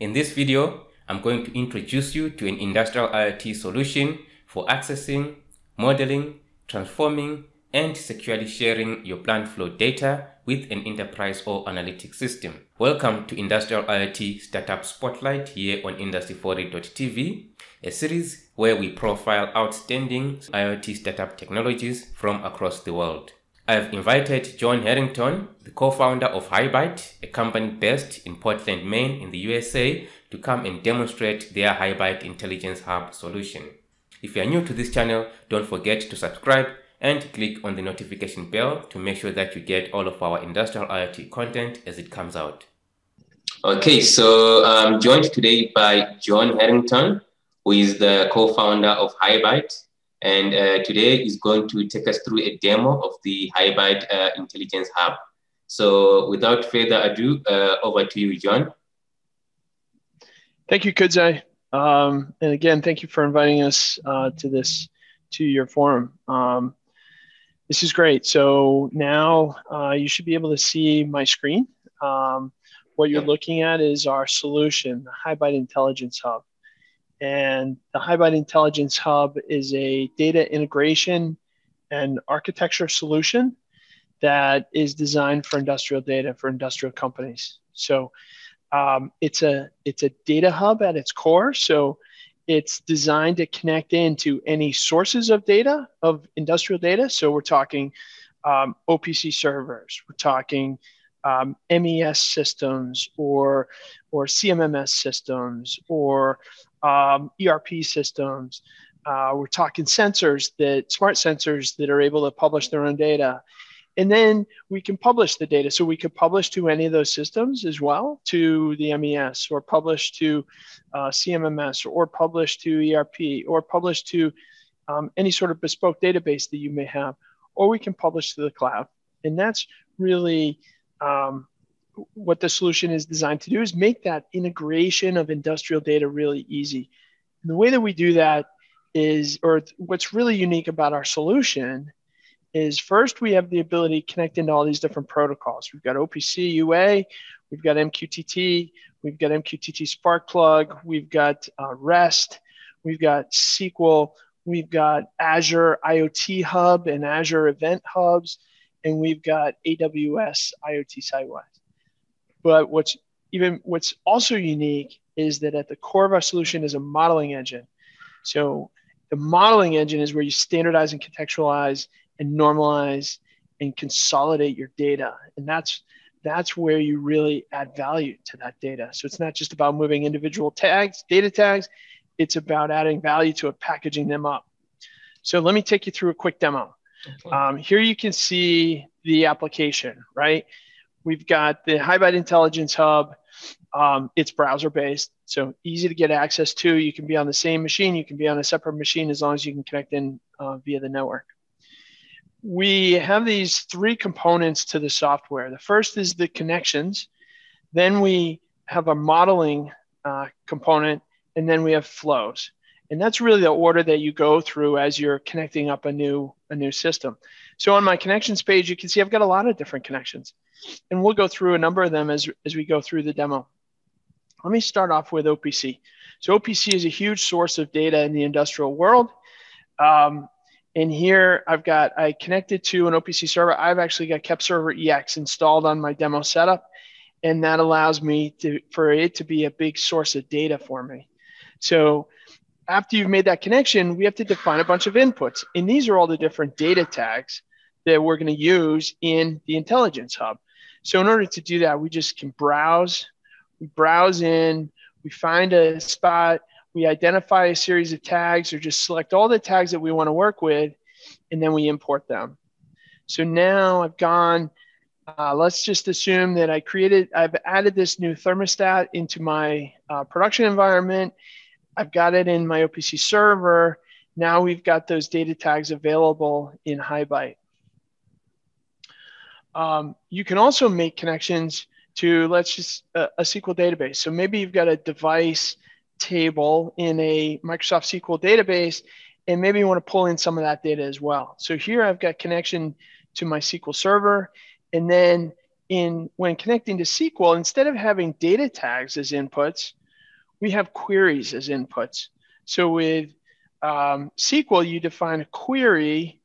In this video, I'm going to introduce you to an industrial IoT solution for accessing, modeling, transforming, and securely sharing your plant flow data with an enterprise or analytics system. Welcome to Industrial IoT Startup Spotlight here on Industry4.tv, a series where we profile outstanding IoT startup technologies from across the world. I've invited John Harrington, the co-founder of HighByte, a company based in Portland, Maine in the USA, to come and demonstrate their HighByte Intelligence Hub solution. If you are new to this channel, don't forget to subscribe and click on the notification bell to make sure that you get all of our industrial IoT content as it comes out. Okay, so I'm joined today by John Harrington, who is the co-founder of HighByte. And uh, today is going to take us through a demo of the HighByte uh, Intelligence Hub. So without further ado, uh, over to you, John. Thank you, Kudzai. Um, and again, thank you for inviting us uh, to this, to your forum. Um, this is great. So now uh, you should be able to see my screen. Um, what you're looking at is our solution, the HighByte Intelligence Hub. And the HighByte Intelligence Hub is a data integration and architecture solution that is designed for industrial data for industrial companies. So um, it's a it's a data hub at its core. So it's designed to connect into any sources of data of industrial data. So we're talking um, OPC servers. We're talking um, MES systems or or CMMS systems or um, ERP systems. Uh, we're talking sensors that smart sensors that are able to publish their own data. And then we can publish the data. So we could publish to any of those systems as well, to the MES, or publish to uh, CMMS, or publish to ERP, or publish to um, any sort of bespoke database that you may have, or we can publish to the cloud. And that's really um, what the solution is designed to do is make that integration of industrial data really easy. And the way that we do that is, or what's really unique about our solution is first we have the ability to connect into all these different protocols. We've got OPC UA, we've got MQTT, we've got MQTT Sparkplug, we've got uh, REST, we've got SQL, we've got Azure IoT Hub and Azure Event Hubs, and we've got AWS IoT Sitewise. But what's even what's also unique is that at the core of our solution is a modeling engine. So the modeling engine is where you standardize and contextualize and normalize and consolidate your data. And that's that's where you really add value to that data. So it's not just about moving individual tags, data tags, it's about adding value to it, packaging them up. So let me take you through a quick demo. Um, here you can see the application, right? We've got the HighByte Intelligence Hub. Um, it's browser based, so easy to get access to. You can be on the same machine, you can be on a separate machine as long as you can connect in uh, via the network. We have these three components to the software. The first is the connections, then we have a modeling uh, component, and then we have flows. And that's really the order that you go through as you're connecting up a new a new system. So on my connections page, you can see I've got a lot of different connections. And we'll go through a number of them as, as we go through the demo. Let me start off with OPC. So OPC is a huge source of data in the industrial world. Um, and here I've got, I connected to an OPC server. I've actually got KEPServerEX installed on my demo setup. And that allows me to, for it to be a big source of data for me. So after you've made that connection, we have to define a bunch of inputs. And these are all the different data tags that we're going to use in the intelligence hub. So in order to do that, we just can browse, we browse in, we find a spot, we identify a series of tags or just select all the tags that we want to work with, and then we import them. So now I've gone, uh, let's just assume that I created, I've added this new thermostat into my uh, production environment. I've got it in my OPC server. Now we've got those data tags available in HighByte. Um, you can also make connections to let's just a, a, SQL database. So maybe you've got a device table in a Microsoft SQL database, and maybe you want to pull in some of that data as well. So here I've got connection to my SQL server, and then in when connecting to SQL, instead of having data tags as inputs, we have queries as inputs. So with um, SQL, you define a query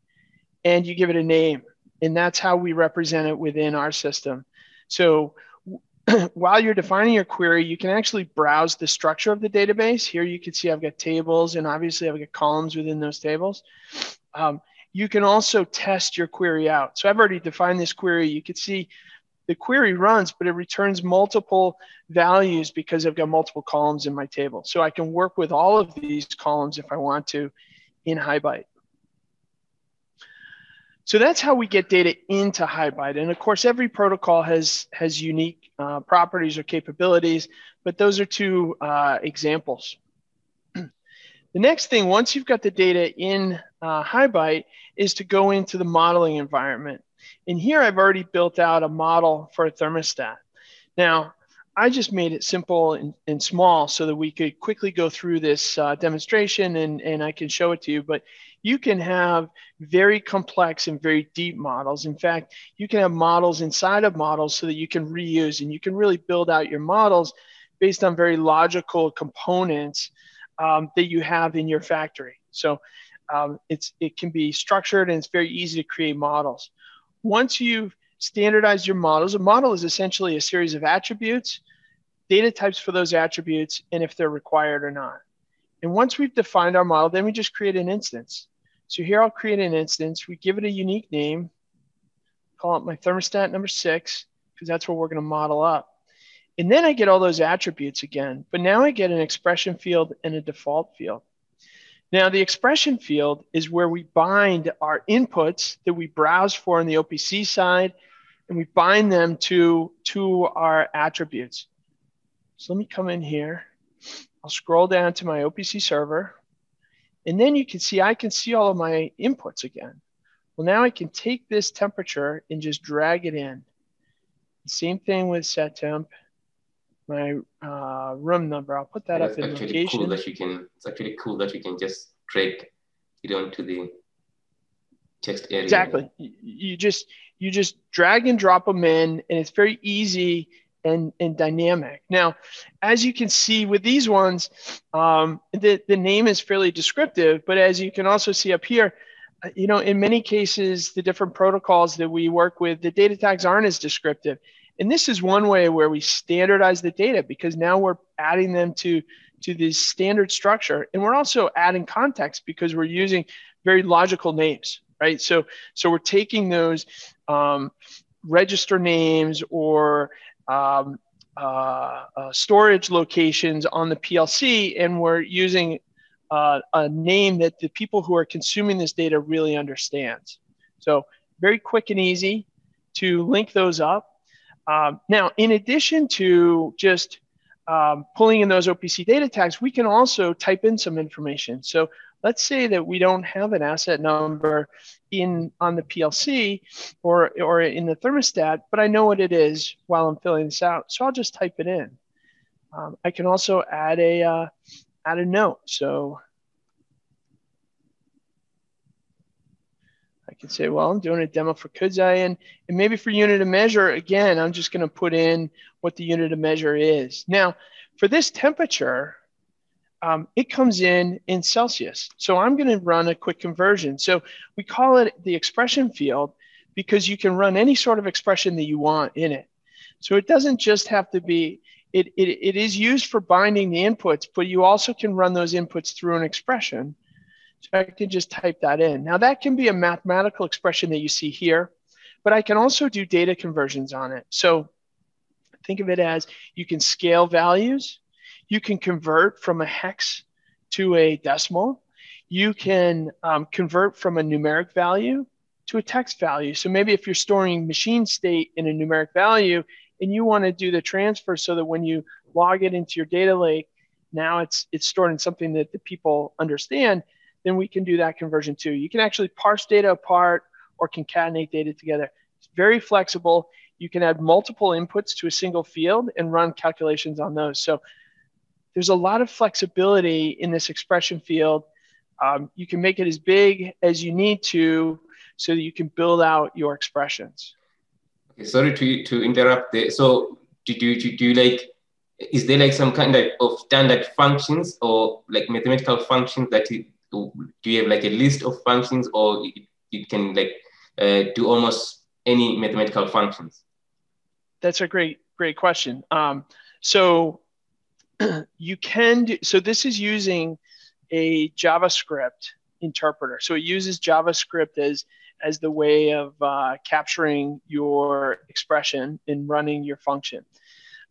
and you give it a name. And that's how we represent it within our system. So while you're defining your query, you can actually browse the structure of the database. Here you can see I've got tables and obviously I've got columns within those tables. Um, you can also test your query out. So I've already defined this query. You can see the query runs, but it returns multiple values because I've got multiple columns in my table. So I can work with all of these columns if I want to in HighByte. So that's how we get data into HighByte. And of course, every protocol has, has unique uh, properties or capabilities, but those are two uh, examples. the next thing, once you've got the data in uh, is to go into the modeling environment. And here I've already built out a model for a thermostat. Now, I just made it simple and, and small so that we could quickly go through this uh, demonstration and, and I can show it to you. But you can have very complex and very deep models. In fact, you can have models inside of models so that you can reuse and you can really build out your models based on very logical components um, that you have in your factory. So um, it's, it can be structured and it's very easy to create models. Once you've standardized your models, a model is essentially a series of attributes, data types for those attributes, and if they're required or not. And once we've defined our model, then we just create an instance. So here I'll create an instance. We give it a unique name, call it my thermostat number six, because that's what we're going to model up. And then I get all those attributes again, but now I get an expression field and a default field. Now, the expression field is where we bind our inputs that we browse for on the OPC side, and we bind them to, to our attributes. So let me come in here. I'll scroll down to my OPC server. And then you can see, I can see all of my inputs again. Well, now I can take this temperature and just drag it in. Same thing with set temp my uh, room number. I'll put that up in location. Cool that you can. It's actually cool that you can just drag it onto the text area. Exactly. You just you just drag and drop them in, and it's very easy and, and dynamic. Now, as you can see with these ones, um, the, the name is fairly descriptive, but as you can also see up here, uh, you know, in many cases, the different protocols that we work with, the data tags aren't as descriptive. And this is one way where we standardize the data because now we're adding them to, to this standard structure. And we're also adding context because we're using very logical names, right? So, so we're taking those um, register names or um, uh, uh, storage locations on the PLC, and we're using uh, a name that the people who are consuming this data really understands. So very quick and easy to link those up. Um, now, in addition to just um, pulling in those OPC data tags, we can also type in some information. So let's say that we don't have an asset number in on the PLC or, or in the thermostat, but I know what it is while I'm filling this out. So I'll just type it in. Um, I can also add a, uh, add a note. So I can say, well, I'm doing a demo for Kudzai and, and maybe for unit of measure, again, I'm just gonna put in what the unit of measure is. Now, for this temperature, um, it comes in in Celsius. So I'm gonna run a quick conversion. So we call it the expression field because you can run any sort of expression that you want in it. So it doesn't just have to be, it, it, it is used for binding the inputs, but you also can run those inputs through an expression. So I can just type that in. Now that can be a mathematical expression that you see here, but I can also do data conversions on it. So think of it as you can scale values, you can convert from a hex to a decimal, you can um, convert from a numeric value to a text value. So maybe if you're storing machine state in a numeric value and you want to do the transfer so that when you log it into your data lake, now it's it's stored in something that the people understand, then we can do that conversion too. You can actually parse data apart or concatenate data together. It's very flexible. You can add multiple inputs to a single field and run calculations on those. So there's a lot of flexibility in this expression field. Um, you can make it as big as you need to so that you can build out your expressions. Okay, sorry to, to interrupt there. So do, do, do, do you like is there like some kind of standard functions or like mathematical functions that you, do you have like a list of functions or you, can like uh, do almost any mathematical functions? That's a great, great question. Um, so you can do, so this is using a JavaScript interpreter. So it uses JavaScript as, as the way of uh, capturing your expression and running your function.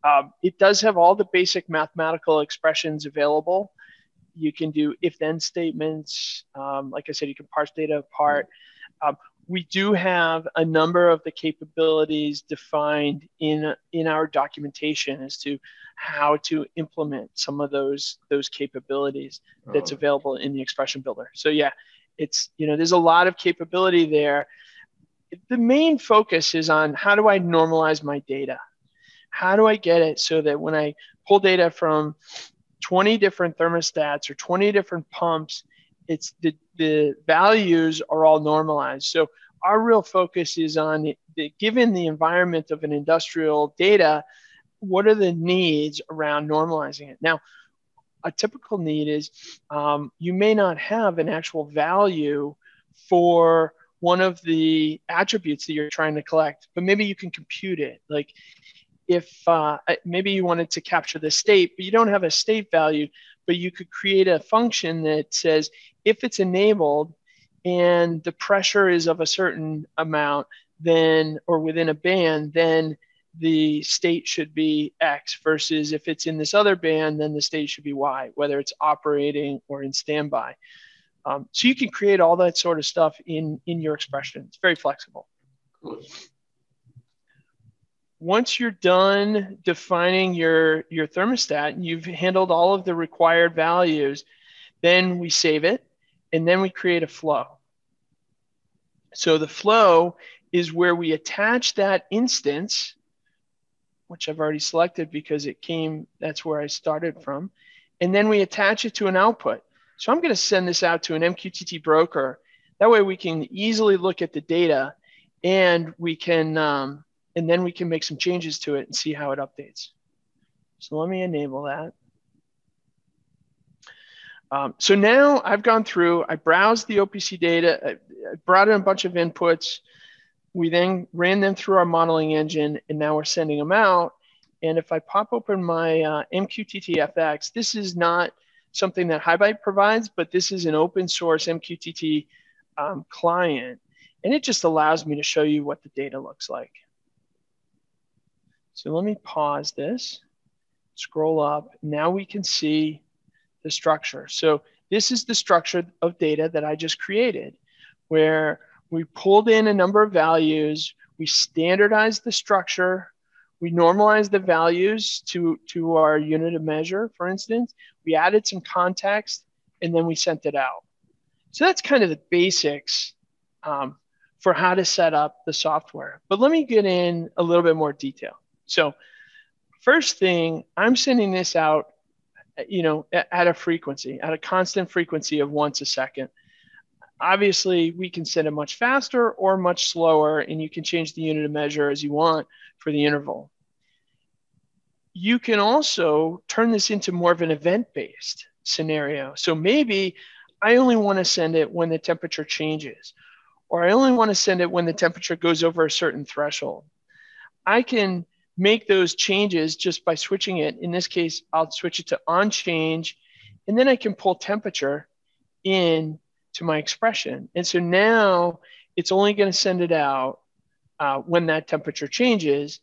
Um, it does have all the basic mathematical expressions available. You can do if then statements. Um, like I said, you can parse data apart. Um, we do have a number of the capabilities defined in in our documentation as to how to implement some of those those capabilities that's oh. available in the expression builder. So yeah it's you know there's a lot of capability there. The main focus is on how do i normalize my data? How do i get it so that when i pull data from 20 different thermostats or 20 different pumps it's the, the values are all normalized. So our real focus is on the, the, given the environment of an industrial data, what are the needs around normalizing it? Now, a typical need is um, you may not have an actual value for one of the attributes that you're trying to collect, but maybe you can compute it. Like if uh, maybe you wanted to capture the state, but you don't have a state value, but you could create a function that says if it's enabled and the pressure is of a certain amount, then or within a band, then the state should be X versus if it's in this other band, then the state should be Y, whether it's operating or in standby. Um, so you can create all that sort of stuff in, in your expression. It's very flexible. Once you're done defining your, your thermostat and you've handled all of the required values, then we save it and then we create a flow. So the flow is where we attach that instance, which I've already selected because it came, that's where I started from. And then we attach it to an output. So I'm going to send this out to an MQTT broker. That way we can easily look at the data and we can, um, and then we can make some changes to it and see how it updates. So let me enable that. Um, so now I've gone through, I browsed the OPC data, I brought in a bunch of inputs. We then ran them through our modeling engine, and now we're sending them out. And if I pop open my uh, MQTT-FX, this is not something that HighByte provides, but this is an open source MQTT um, client. And it just allows me to show you what the data looks like. So let me pause this, scroll up. Now we can see the structure. So this is the structure of data that I just created, where we pulled in a number of values, we standardized the structure, we normalized the values to, to our unit of measure, for instance, we added some context, and then we sent it out. So that's kind of the basics um, for how to set up the software. But let me get in a little bit more detail. So first thing, I'm sending this out you know, at a frequency, at a constant frequency of once a second. Obviously, we can send it much faster or much slower, and you can change the unit of measure as you want for the interval. You can also turn this into more of an event based scenario. So maybe I only want to send it when the temperature changes, or I only want to send it when the temperature goes over a certain threshold. I can make those changes just by switching it. In this case, I'll switch it to on change, and then I can pull temperature in to my expression. And so now it's only going to send it out uh, when that temperature changes.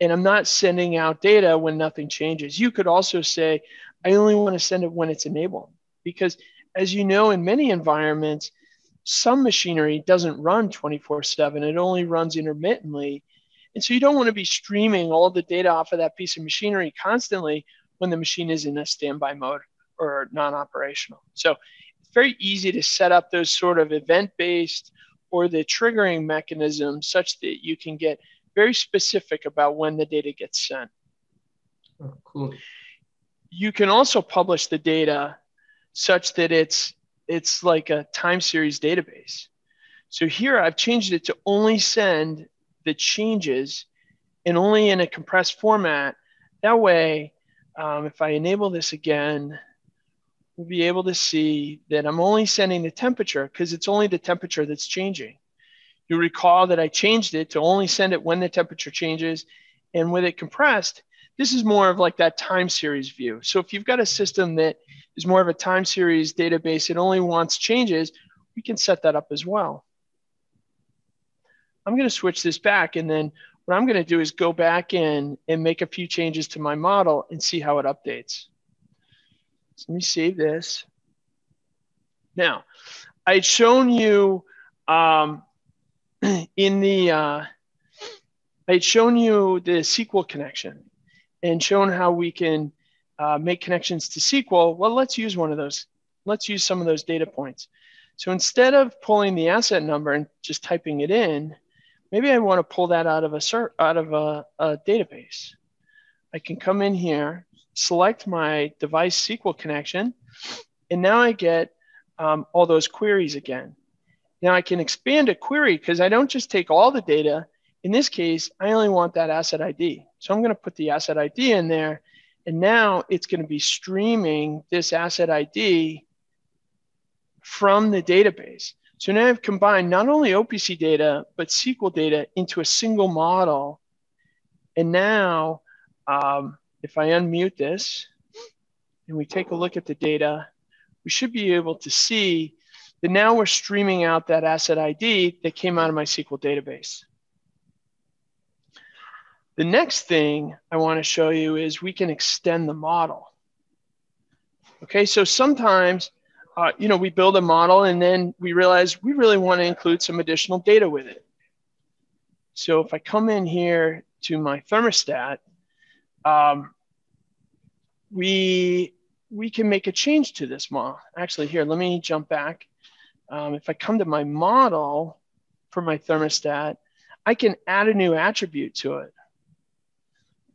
And I'm not sending out data when nothing changes. You could also say, I only want to send it when it's enabled. Because as you know, in many environments, some machinery doesn't run 24 7, it only runs intermittently. And so you don't want to be streaming all the data off of that piece of machinery constantly when the machine is in a standby mode or non-operational. So it's very easy to set up those sort of event-based or the triggering mechanism such that you can get very specific about when the data gets sent. Oh, cool. You can also publish the data such that it's it's like a time series database. So here I've changed it to only send the changes and only in a compressed format. That way, um, if I enable this again, we'll be able to see that I'm only sending the temperature because it's only the temperature that's changing. You recall that I changed it to only send it when the temperature changes. And with it compressed, this is more of like that time series view. So if you've got a system that is more of a time series database, it only wants changes, we can set that up as well. I'm going to switch this back and then what I'm going to do is go back in and make a few changes to my model and see how it updates. So let me save this. Now, I had shown you um, in the, uh, I had shown you the SQL connection and shown how we can uh, make connections to SQL. Well, let's use one of those. Let's use some of those data points. So instead of pulling the asset number and just typing it in, maybe I want to pull that out of a out of a, a database. I can come in here, select my device SQL connection, and now I get um, all those queries again. Now I can expand a query because I don't just take all the data. In this case, I only want that asset ID. So I'm going to put the asset ID in there. And now it's going to be streaming this asset ID from the database. So now I've combined not only OPC data, but SQL data into a single model. And now, um, if I unmute this and we take a look at the data, we should be able to see that now we're streaming out that asset ID that came out of my SQL database. The next thing I want to show you is we can extend the model. Okay, so sometimes, uh, you know, we build a model and then we realize we really want to include some additional data with it. So if I come in here to my thermostat, um, we, we can make a change to this model. Actually, here, let me jump back. Um, if I come to my model for my thermostat, I can add a new attribute to it.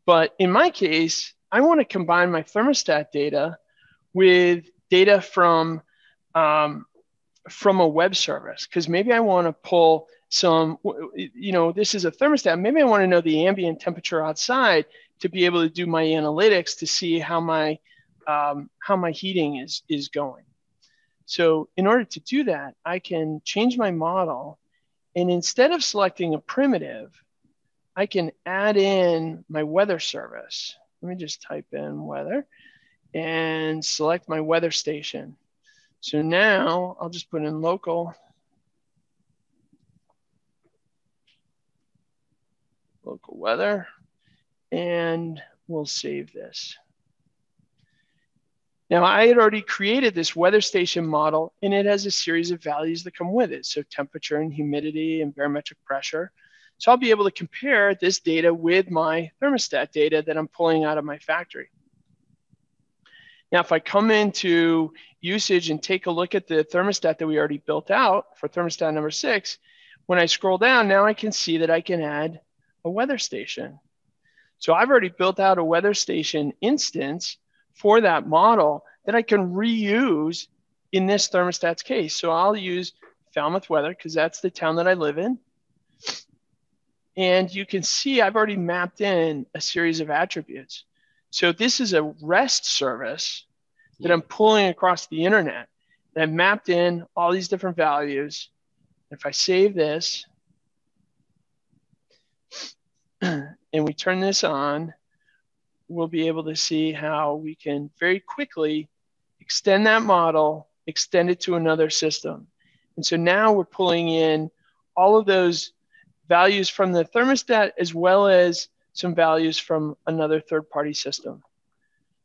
But in my case, I want to combine my thermostat data with data from um, from a web service because maybe I want to pull some, you know, this is a thermostat. Maybe I want to know the ambient temperature outside to be able to do my analytics to see how my um, how my heating is is going. So in order to do that, I can change my model, and instead of selecting a primitive, I can add in my weather service. Let me just type in weather and select my weather station. So now I'll just put in local. Local weather, and we'll save this. Now I had already created this weather station model and it has a series of values that come with it. So temperature and humidity and barometric pressure. So I'll be able to compare this data with my thermostat data that I'm pulling out of my factory. Now, if I come into usage and take a look at the thermostat that we already built out for thermostat number six, when I scroll down, now I can see that I can add a weather station. So I've already built out a weather station instance for that model that I can reuse in this thermostat's case. So I'll use Falmouth weather because that's the town that I live in. And you can see I've already mapped in a series of attributes. So this is a REST service that I'm pulling across the internet. And I've mapped in all these different values. If I save this and we turn this on, we'll be able to see how we can very quickly extend that model, extend it to another system. And so now we're pulling in all of those values from the thermostat as well as some values from another third party system.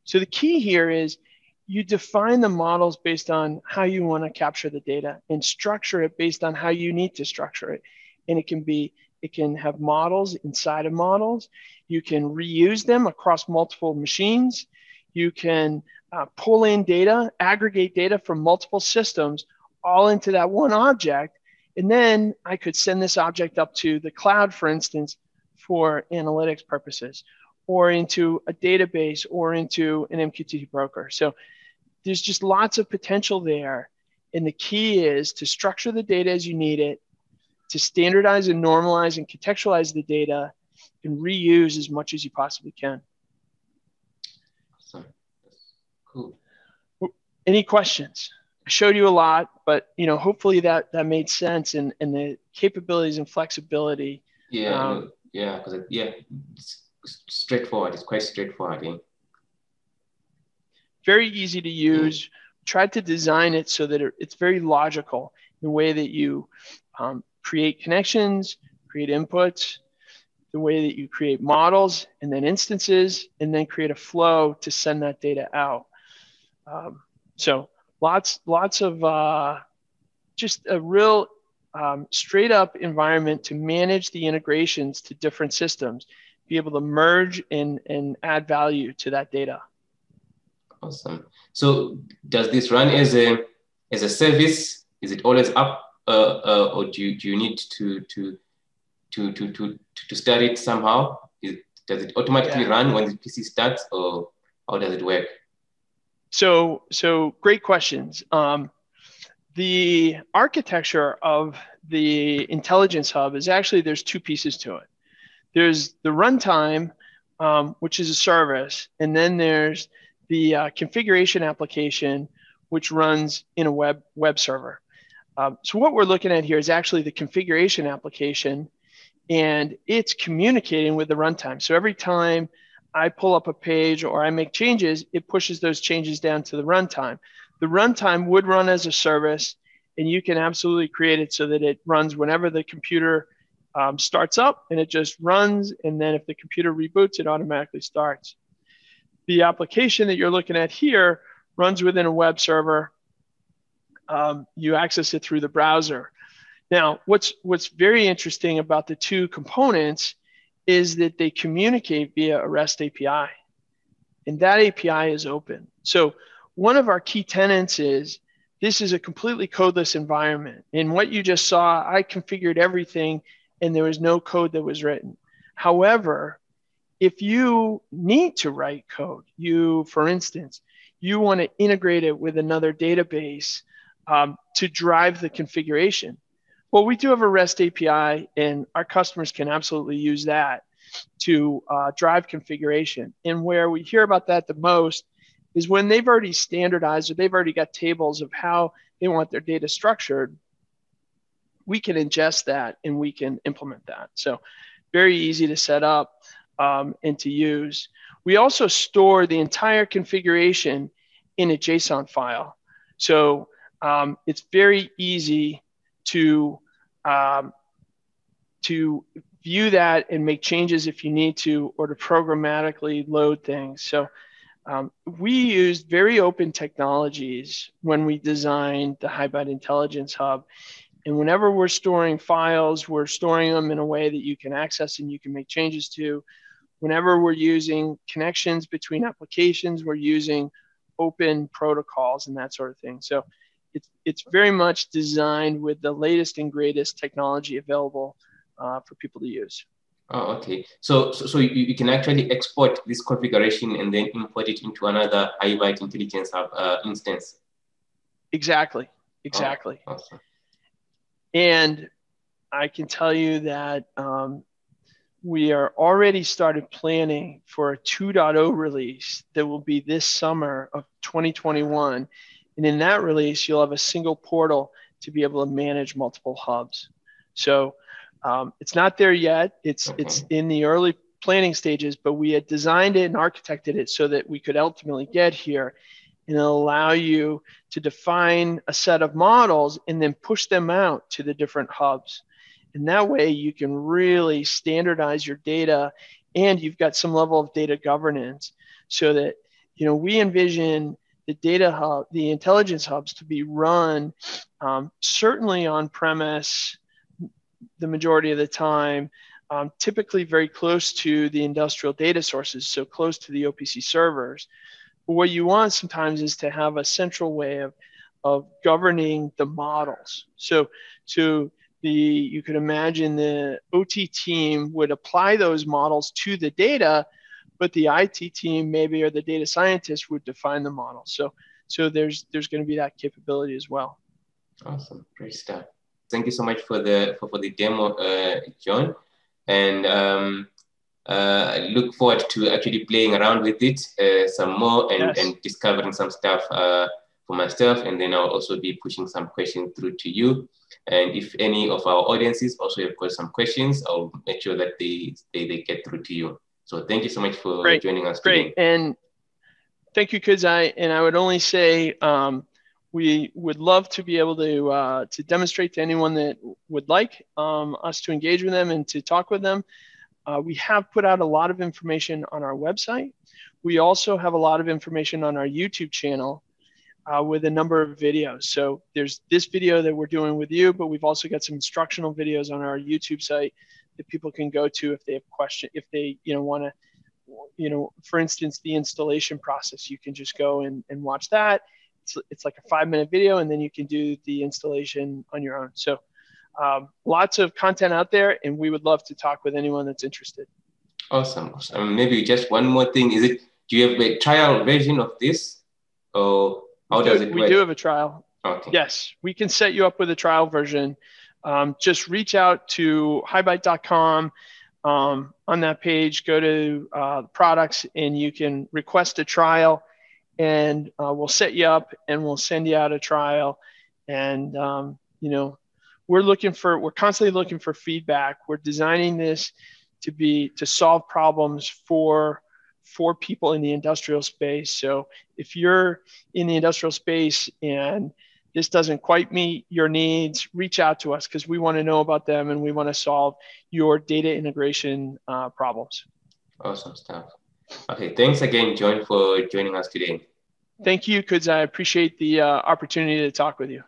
So the key here is you define the models based on how you want to capture the data and structure it based on how you need to structure it. And it can be, it can have models inside of models. You can reuse them across multiple machines. You can uh, pull in data, aggregate data from multiple systems all into that one object and then I could send this object up to the cloud, for instance, for analytics purposes, or into a database or into an MQTT broker. So there's just lots of potential there. And the key is to structure the data as you need it, to standardize and normalize and contextualize the data, and reuse as much as you possibly can. Cool. Any questions? I showed you a lot, but you know, hopefully that that made sense and and the capabilities and flexibility. Yeah, um, yeah, because yeah, it's straightforward. It's quite straightforward. Eh? Very easy to use. Mm. Tried to design it so that it, it's very logical in the way that you um, create connections, create inputs, the way that you create models and then instances, and then create a flow to send that data out. Um, so lots, lots of uh, just a real um, straight up environment to manage the integrations to different systems, be able to merge and, and add value to that data. Awesome. So does this run as a as a service? Is it always up, uh, uh, or do you, do you need to to to to to to start it somehow? Is, does it automatically yeah. run when the PC starts, or how does it work? So so great questions. Um, the architecture of the intelligence hub is actually there's two pieces to it. There's the runtime, um, which is a service, and then there's the uh, configuration application, which runs in a web web server. Um, so what we're looking at here is actually the configuration application, and it's communicating with the runtime. So every time I pull up a page or I make changes, it pushes those changes down to the runtime. The runtime would run as a service, and you can absolutely create it so that it runs whenever the computer um, starts up and it just runs. And then if the computer reboots, it automatically starts. The application that you're looking at here runs within a web server. Um, you access it through the browser. Now, what's what's very interesting about the two components is that they communicate via a REST API, and that API is open. So one of our key tenants is this is a completely codeless environment. And what you just saw, I configured everything and there was no code that was written. However, if you need to write code, you, for instance, you want to integrate it with another database um, to drive the configuration. Well, we do have a REST API, and our customers can absolutely use that to uh, drive configuration. And where we hear about that the most is when they've already standardized or they've already got tables of how they want their data structured we can ingest that and we can implement that. So very easy to set up um, and to use. We also store the entire configuration in a JSON file. So um, it's very easy to, um, to view that and make changes if you need to, or to programmatically load things. So um, we used very open technologies when we designed the HighByte Intelligence Hub. And whenever we're storing files, we're storing them in a way that you can access and you can make changes to. Whenever we're using connections between applications, we're using open protocols and that sort of thing. So it's, it's very much designed with the latest and greatest technology available uh, for people to use. Oh, okay. So, so, so you, you, can actually export this configuration and then import it into another HighByte Intelligence Hub uh, instance. Exactly. Exactly. Oh, awesome. And I can tell you that um, we are already started planning for a 2.0 release that will be this summer of 2021. And in that release, you'll have a single portal to be able to manage multiple hubs. So um, it's not there yet. It's it's in the early planning stages, but we had designed it and architected it so that we could ultimately get here and allow you to define a set of models and then push them out to the different hubs. And that way you can really standardize your data and you've got some level of data governance so that, you know, we envision the data hub, the intelligence hubs to be run um, certainly on premise the majority of the time, um, typically very close to the industrial data sources, so close to the OPC servers. But what you want sometimes is to have a central way of, of governing the models. So, to the you could imagine the OT team would apply those models to the data, but the IT team maybe or the data scientist would define the model. So, so there's there's going to be that capability as well. Awesome, great stuff. Thank you so much for the for, for the demo, uh, John. And um, uh, I look forward to actually playing around with it uh, some more and, Yes. and discovering some stuff uh, for myself. And then I'll also be pushing some questions through to you. And if any of our audiences also have got some questions, I'll make sure that they, they, they get through to you. So thank you so much for Great. joining us Great. today. And thank you, Kudzai. And I would only say um, we would love to be able to uh, to demonstrate to anyone that would like um, us to engage with them and to talk with them. Uh, we have put out a lot of information on our website. We also have a lot of information on our YouTube channel uh, with a number of videos. So there's this video that we're doing with you, but we've also got some instructional videos on our YouTube site that people can go to if they have question, if they you know want to, you know, for instance, the installation process. You can just go and, and watch that. It's, it's like a five minute video, and then you can do the installation on your own. So um, lots of content out there, and we would love to talk with anyone that's interested. Awesome. awesome. Maybe just one more thing. Is it, do you have a trial version of this? Or how does it work? we do have a trial. Okay. Yes, we can set you up with a trial version. Um, just reach out to highbyte.com. Um, on that page, go to uh, products and you can request a trial, and uh, we'll set you up and we'll send you out a trial. And um, you know, we're looking for we're constantly looking for feedback. We're designing this to be to solve problems for for people in the industrial space. So if you're in the industrial space and this doesn't quite meet your needs, reach out to us because we want to know about them and we want to solve your data integration uh, problems. Awesome stuff. Okay. Thanks again, John, for joining us today. Thank you, Kuds. I appreciate the uh, opportunity to talk with you.